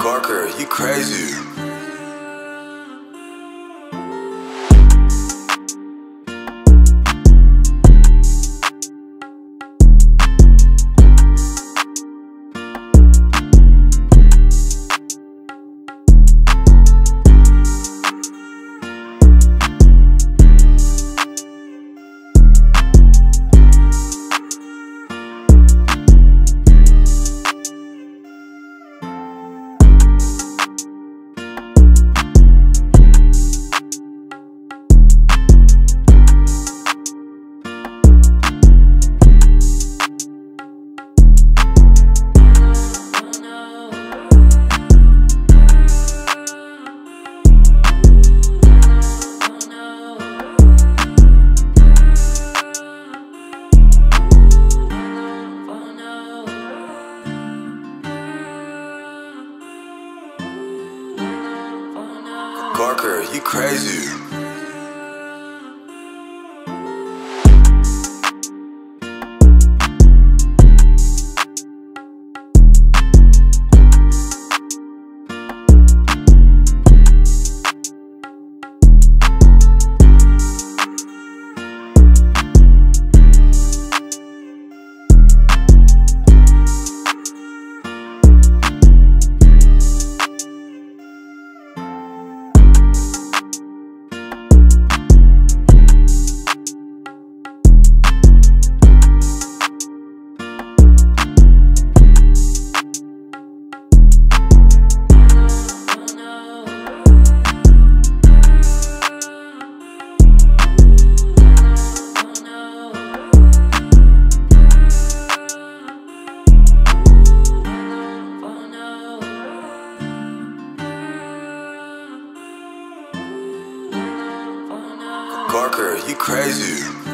Garker, you crazy. Garker, you crazy. Garker, you crazy.